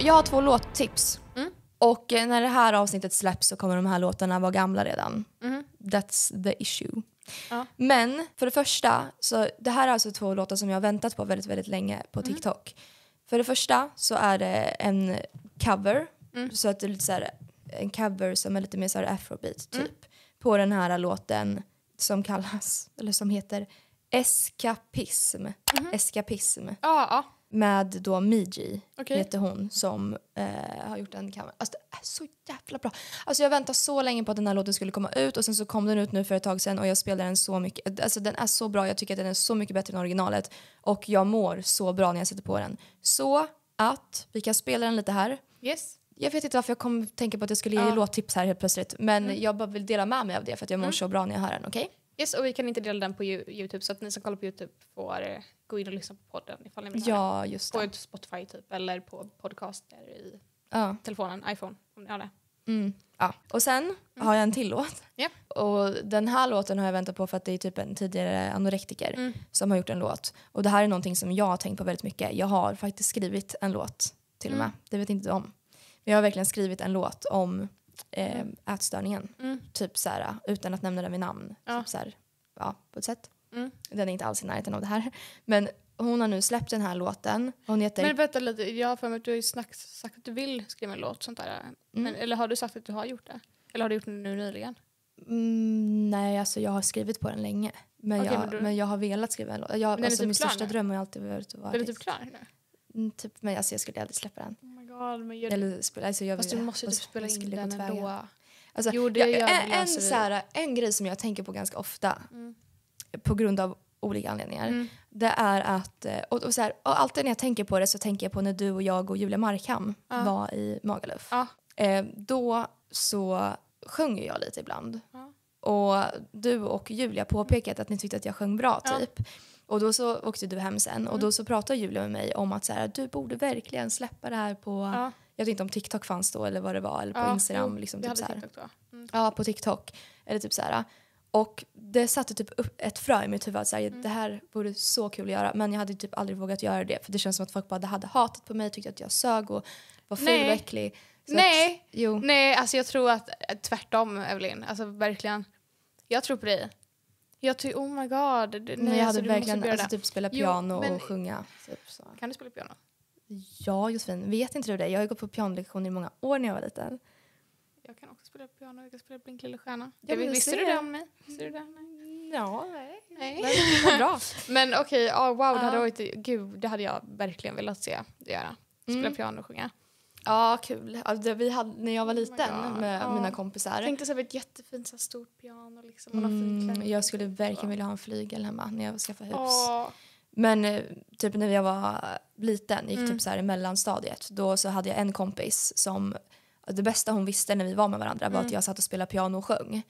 Jag har två låttips. Mm. Och eh, när det här avsnittet släpps så kommer de här låtarna vara gamla redan. Mhm. That's the issue. Ja. Men för det första, så det här är alltså två låtar som jag har väntat på väldigt, väldigt länge på Mm. TikTok. För det första så är det en cover, Mm. så att det är lite så här, en cover som är lite mer så här afrobeat typ, Mm. på den här låten som kallas, eller som heter Eskapism. Mhm. Eskapism. Ja, ja. Med då Miji, Okej. heter hon, som eh, har gjort en cover. Alltså det är så jävla bra. Alltså jag väntade så länge på att den här låten skulle komma ut och sen så kom den ut nu för ett tag sedan och jag spelade den så mycket. Alltså den är så bra, jag tycker att den är så mycket bättre än originalet och jag mår så bra när jag sätter på den. Så att vi kan spela den lite här. Yes. Jag vet inte varför jag kom tänka på att jag skulle ge Ja. låttips här helt plötsligt men jag bara vill dela med mig av det för att jag mår så bra när jag hör den, okej? Yes, och vi kan inte dela den på Yo- Youtube så att ni som kollar på Youtube får eh, gå in och lyssna på podden ifall ni vill Ja, just det. På Spotify typ eller på podcaster i Ja. telefonen, iPhone om ni har det. Mm. Ja. Och sen har jag en till låt. Ja. Och den här låten har jag väntat på för att det är typ en tidigare anorektiker Mm. som har gjort en låt. Och det här är någonting som jag har tänkt på väldigt mycket. Jag har faktiskt skrivit en låt till och med. Mm. Det vet inte du om. Men jag har verkligen skrivit en låt om eh, ätstörningen. Mm. Typ så här, utan att nämna den vid namn. Ja. Typ så här, ja, på ett sätt. Mm. Den är inte alls i närheten av det här. Men hon har nu släppt den här låten. Hon heter... Men vänta lite, jag har för mig att du har ju snack, sagt att du vill skriva en låt. Sånt där. Mm. Men, eller har du sagt att du har gjort det? Eller har du gjort det nu nyligen? Mm, nej, alltså jag har skrivit på den länge. Men, Okej, jag, men men, du- jag har velat skriva en låt. Jag, den är alltså, typ min största nu? dröm har alltid varit att vara är du typ klar nu? Mm, typ, men alltså, jag skulle aldrig släppa den. Oh my god, men gör Eller spela, alltså, jag, Fast du måste ju typ spela jag in den ändå. Alltså, Jo, det jag, gör en, en, så här, en grej som jag tänker på ganska ofta Mm. På grund av olika anledningar. Mm. Det är att, eh, och, och, så här, och alltid när jag tänker på det så tänker jag på när du och jag och Julia Markham Ja. var i Magaluf. Ja. Eh, då så sjunger jag lite ibland. Ja. Och du och Julia påpekat att ni tyckte att jag sjöng bra typ. Och då så åkte du hem sen och Mm. då så pratade Julia med mig om att så här, du borde verkligen släppa det här på, Ja. jag vet inte om TikTok fanns då eller vad det var, eller på Instagram. liksom, typ så här. TikTok då. Mm. Ja, på TikTok. Eller typ så här. Och det satte typ upp ett frö i mitt huvud att så här, Mm. det här vore så kul att göra. Men jag hade typ aldrig vågat göra det. För det känns som att folk bara hade hatat på mig, tyckte att jag sög och var ful Nej. och äcklig. Så Nej. Att, jo. Nej, alltså jag tror att eh, tvärtom Evelyn. Alltså verkligen. Jag tror på dig. Jag tycker, oh my god. Nej, Men jag alltså, hade du verkligen alltså, typ spela Jo, piano men- och sjunga. Typ. Kan du spela piano? Ja, Josefin. Vet inte du det? Jag har gått på pianolektioner i många år när jag var liten. Jag kan också spela piano. Jag kan spela Blink lilla stjärna. Ja, men visste du det om mig? Visste du det? Nej. Ja, nej. Nej. Vad bra. <laughs> Men okej, ja, wow, det hade varit, gud, det hade jag verkligen velat se det göra. Spela Mm. piano och sjunga. Ja, kul. Alltså, vi hade, när jag var Oh liten God. med Ja. mina kompisar. Jag tänkte så här, ett jättefint så här, stort piano liksom. Mm, jag skulle verkligen vilja ha en flygel hemma när jag skaffar hus. Åh. Men eh, typ när jag var liten, gick Mm. typ så här i mellanstadiet, då så hade jag en kompis som, det bästa hon visste när vi var med varandra var Mm. att jag satt och spelade piano och sjöng.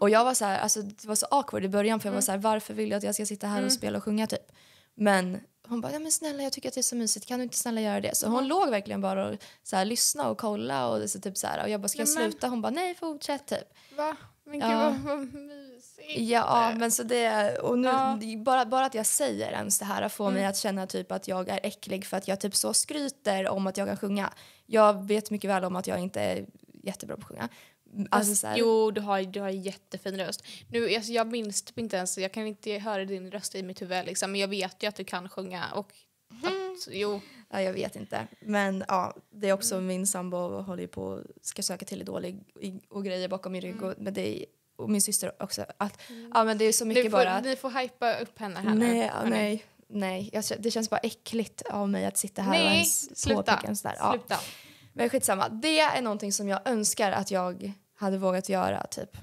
Och jag var så här, alltså det var så awkward i början för jag var Mm. så här, varför vill du att jag ska sitta här Mm. och spela och sjunga typ? Men hon bara, ja men snälla jag tycker att det är så mysigt, kan du inte snälla göra det? Så hon Mm. låg verkligen bara och så här, lyssna och kolla och så typ så här, och jag bara, ska jag sluta? Hon bara, nej fortsätt typ. Va? Men Ja. gud vad, vad mysigt. Ja, men så det, och nu, Ja. bara, bara att jag säger ens det här får mig Mm. att känna typ att jag är äcklig för att jag typ så skryter om att jag kan sjunga. Jag vet mycket väl om att jag inte är jättebra på att sjunga. Alltså, här, Jo, du har, du har jättefin röst. Nu, alltså, jag minns typ inte ens, jag kan inte höra din röst i mitt huvud liksom, men jag vet ju att du kan sjunga och att Så, jo, Ja, jag vet inte. Men ja, det är också min sambo och håller på ska söka till Idol och grejer bakom min rygg. Och, men det och min syster också. Att, ja, men det är så mycket får, bara... ni får hypa upp henne här nu. Nej, ja, hörni. nej, nej. Jag, det känns bara äckligt av mig att sitta här och Nej, ens sluta. påpeka en sån där. Ja. Sluta. Men skitsamma. Det är någonting som jag önskar att jag hade vågat göra. typ.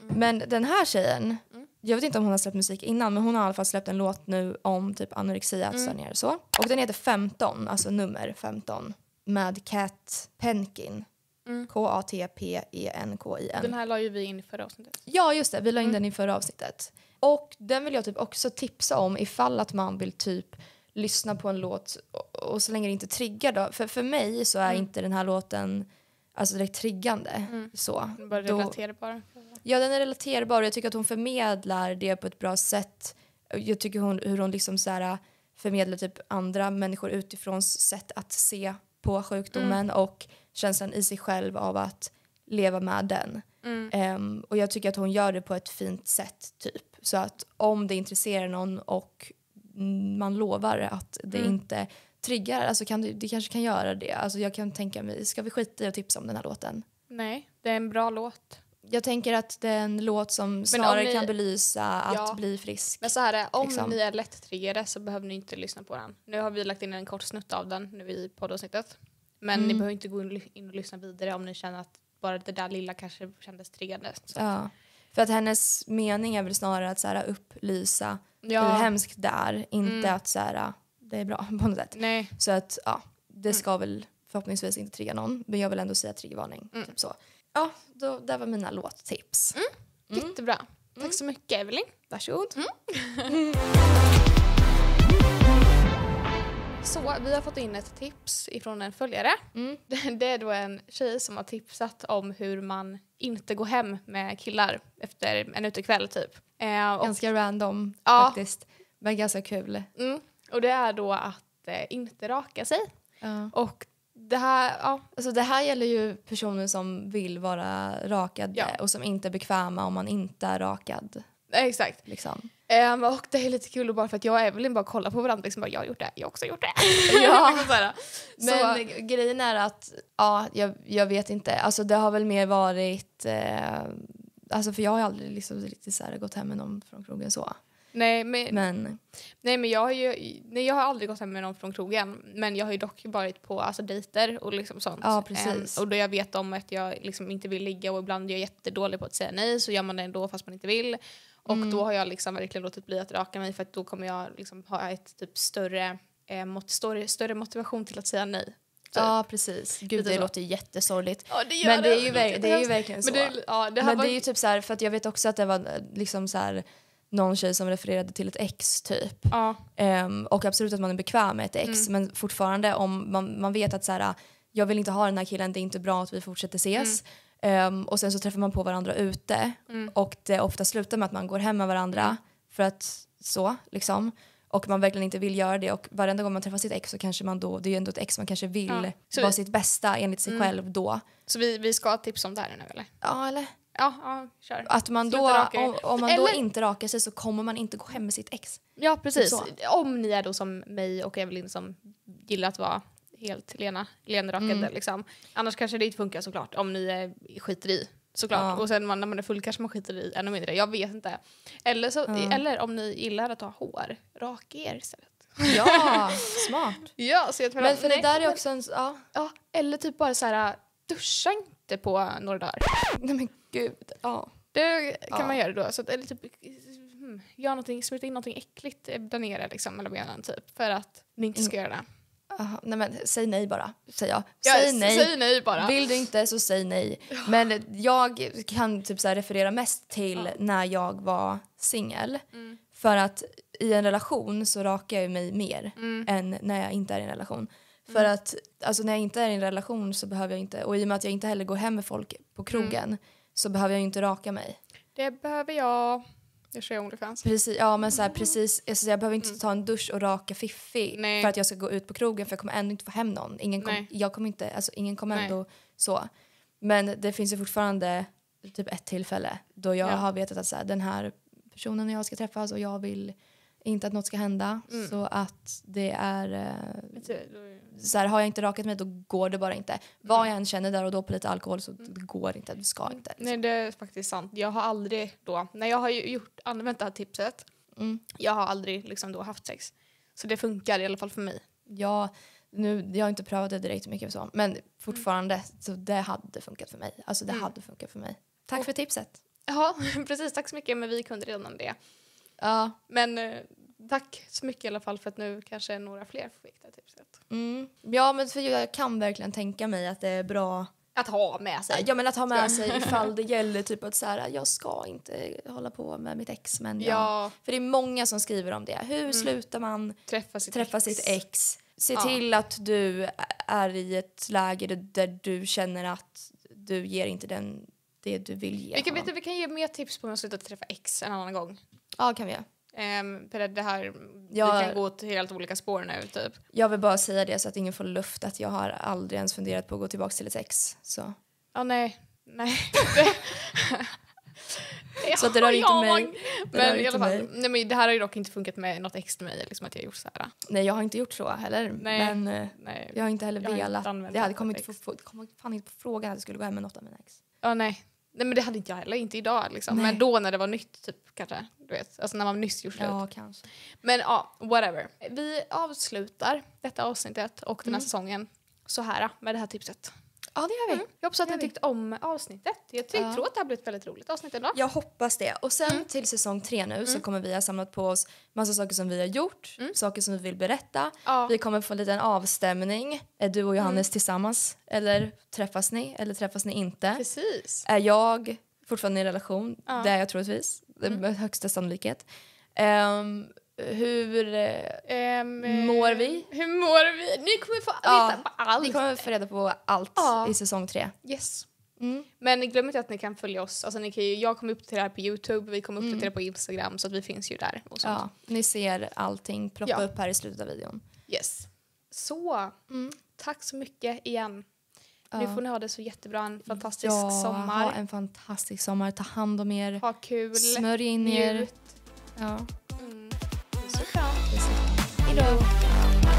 Mm. Men den här tjejen, jag vet inte om hon har släppt musik innan men hon har i alla fall släppt en låt nu om typ anorexia, Mm. ätstörningar och så. Och den heter 15, alltså nummer 15 med Kat Penkin. Mm. K-A-T-P-E-N-K-I-N. Den här la ju vi in i förra avsnittet. Ja, just det. Vi la in Mm. den i förra avsnittet. Och den vill jag typ också tipsa om ifall att man vill typ lyssna på en låt och, så länge det inte triggar då. För, för mig så är Mm. inte den här låten alltså direkt triggande. Så. Bara Då- relaterbara. Ja, den är relaterbar och jag tycker att hon förmedlar det på ett bra sätt. Jag tycker hon, hur hon liksom så här, förmedlar typ andra människor utifrån sätt att se på sjukdomen och känslan i sig själv av att leva med den. Mm. Ehm, och jag tycker att hon gör det på ett fint sätt typ. Så att om det intresserar någon och man lovar att det Mm. inte triggar, alltså kan det, det kanske kan göra det. Alltså jag kan tänka mig, ska vi skita i att tipsa om den här låten? Nej, det är en bra låt. Jag tänker att det är en låt som snarare ni- kan belysa att Ja. bli frisk. Men så här är, om Liksom. ni är lätt-triggade så behöver ni inte lyssna på den. Nu har vi lagt in en kort snutt av den nu i poddavsnittet. Men Mm. ni behöver inte gå in och lyssna vidare om ni känner att bara det där lilla kanske kändes triggande. Ja. För att hennes mening är väl snarare att så här, upplysa hur Ja, hemskt det är, inte Mm. att så här, det är bra <laughs> på något sätt. nej. Så att ja, det Mm. ska väl förhoppningsvis inte trigga någon. Men jag vill ändå säga triggervarning. Mm. Typ så. Ja, då, där var mina låttips. Mm. Jättebra. Tack så mycket Evelyn. Varsågod. <laughs> Så vi har fått in ett tips ifrån en följare. Mm. <laughs> Det är då en tjej som har tipsat om hur man inte går hem med killar efter en utekväll typ. Eh, och, Ganska random Ja. faktiskt. Men ganska kul. mm, och det är då att eh, inte raka sig. Ja. Och det här, ja, Alltså det här gäller ju personer som vill vara rakade Ja. och som inte är bekväma om man inte är rakad. exakt. Liksom. Ehm, och det är lite kul bara för att jag och Evelyn bara kollar på varandra liksom bara, jag har gjort det, jag har också gjort det. Ja. <laughs> Här. Men Så- grejen är att, ja, jag, jag vet inte. Alltså det har väl mer varit, eh, alltså för jag har aldrig liksom riktigt så här gått hem med någon från krogen så. nej, men, Men nej men jag har ju, nej jag har aldrig gått hem med någon från krogen men jag har ju dock varit på alltså, dejter och liksom sånt. Ja, precis. Ehm, och då jag vet om att jag liksom inte vill ligga och ibland är jag jättedålig på att säga nej så gör man det ändå fast man inte vill. Och Mm. då har jag liksom verkligen låtit bli att raka mig för att då kommer jag liksom ha ett typ större, eh, mot, större, större motivation till att säga nej. Typ. ja, precis. Gud, det så. låter jättesorgligt. Ja, det Men det är ju, ver- det är ju verkligen så. Men det, ja, det Men var, det är ju typ så här, för att jag vet också att det var eh, liksom så här någon tjej som refererade till ett ex typ. ja, Ehm, och absolut att man är bekväm med ett ex Mm. men fortfarande om man, man vet att så här, jag vill inte ha den här killen, det är inte bra att vi fortsätter ses. Ehm, och sen så träffar man på varandra ute Mm. och det ofta slutar med att man går hem med varandra för att så liksom. Och man verkligen inte vill göra det och varenda gång man träffar sitt ex så kanske man då, det är ju ändå ett ex man kanske vill Ja. Vara vi- sitt bästa enligt sig Mm. själv då. så vi, vi ska tipsa om det här nu eller? Ja eller? Ja, ja kör. Att man då, Sluta om, om man då Eller- inte rakar sig så kommer man inte gå hem med sitt ex. Ja, precis. Så. Om ni är då som mig och Evelyn som gillar att vara helt lena, lenrakade Mm. liksom. Annars kanske det inte funkar såklart om ni är, skiter i. Såklart. Ja. Och sen man, när man är full kanske man skiter i ännu mindre. Jag vet inte. Eller, så, Ja. eller om ni gillar att ha hår, raka er istället. <laughs> Ja, <laughs> smart. Ja, så jag Men för det där är också en, ja, Ja, eller typ bara så här, duscha inte på några dagar. <laughs> nej men gud. Ja. Det kan Ja. man göra då. Så eller typ, hmm, gör någonting, smeta in någonting äckligt där nere liksom, mellan benen typ. För att ni inte ska göra det. Aha, nej men säg nej bara, säger jag. Ja, Säg s- nej. Säg nej bara. Vill du inte så säg nej. Men jag kan typ så referera mest till när jag var singel. Mm. För att i en relation så rakar jag mig mer Mm. än när jag inte är i en relation. För att alltså, när jag inte är i en relation så behöver jag inte, och i och med att jag inte heller går hem med folk på krogen Mm. så behöver jag inte raka mig. Det behöver jag. Jag kör Onlyfans. Precis, ja men så här, precis, alltså, jag behöver inte ta en dusch och raka fiffi Mm. Nej. för att jag ska gå ut på krogen för jag kommer ändå inte få hem någon. Ingen, kom, Nej. jag kommer inte, alltså, ingen kommer Nej. ändå så. Men det finns ju fortfarande typ ett tillfälle då jag Ja. har vetat att så här, den här personen jag ska träffas och jag vill inte att något ska hända. Mm. Så att det är... Eh, så här, har jag inte rakat mig då går det bara inte. Vad jag än känner där och då på lite alkohol så det går inte, du ska inte. Liksom. Nej det är faktiskt sant. Jag har aldrig då, när jag har gjort, använt det här tipset, Mm. jag har aldrig liksom då haft sex. Så det funkar i alla fall för mig. Ja, nu, jag har inte prövat det direkt mycket så, men fortfarande så det hade funkat för mig. Alltså det Mm. hade funkat för mig. Tack för tipset. Ja, <laughs> precis. Tack så mycket. Men vi kunde redan det. Ja, Men eh, tack så mycket i alla fall för att nu kanske några fler det här tipset. mm. ja men för jag kan verkligen tänka mig att det är bra Att ha med sig. Ja men att ha med sig ifall det <laughs> gäller typ att så här, jag ska inte hålla på med mitt ex men jag... Ja, För det är många som skriver om det. Hur slutar man träffa sitt träffa ex. sitt ex? Se Ja. till att du är i ett läge där- du känner att du ger inte den det du vill ge Vi kan, vet honom. du, vi kan ge mer tips på hur man slutar träffa ex en annan gång. Ja kan vi göra. Um, för det här, Ja. vi kan gå till helt olika spår nu typ. Jag vill bara säga det så att ingen får luft att jag har aldrig ens funderat på att gå tillbaka till ett ex. Så, Ja, nej. Nej. <laughs> så det rör inte mig. Det rör Men i inte alla fall, mig. nej, men det här har ju dock inte funkat med något ex till mig, liksom att jag gjort så här. Nej jag har inte gjort så heller. Nej. Men eh, Nej. jag har inte heller Jag inte velat. använt det hade kommit fan inte på frågan att jag skulle gå hem med något av mina ex. Ja, nej. Nej men det hade inte jag heller, inte idag liksom. Nej. Men då när det var nytt typ kanske. Du vet, alltså när man nyss gjort slut. Ja kanske. Men ja, whatever. Vi avslutar detta avsnittet och den här Mm. säsongen så här med det här tipset. Ja det gör vi. Mm. Jag hoppas att ni tyckte om avsnittet. Jag ty- Ja. tror att det här blir ett väldigt roligt avsnitt ändå. Jag hoppas det. Och sen Mm. till säsong tre nu så kommer vi ha samlat på oss massa saker som vi har gjort, Mm. saker som vi vill berätta. Ja. Vi kommer få en liten avstämning. Är du och Johannes tillsammans? Eller träffas ni? Eller träffas ni inte? Precis. Är jag fortfarande i en relation? Ja. Det är jag troligtvis. Det är Mm. med högsta sannolikhet. Ehm, hur... eh, Ehm, Mår vi? Hur mår vi? Ni kommer få Ja, veta på allt. Ni kommer få reda på allt Ja. i säsong tre. Yes. Mm. Men glöm inte att ni kan följa oss. Alltså, ni kan ju, jag kommer uppdatera det här på Youtube, vi kommer uppdatera Mm. på Instagram så att vi finns ju där. Och sånt. Ja, ni ser allting ploppa Ja. upp här i slutet av videon. Yes. Så, Mm. tack så mycket igen. Nu Ja. får ni ha det så jättebra, en fantastisk ja, sommar. Ha en fantastisk sommar. Ta hand om er. Ha kul. Smörj in er. Njut. Ja, Mm. Puss och kram. precis. Hejdå.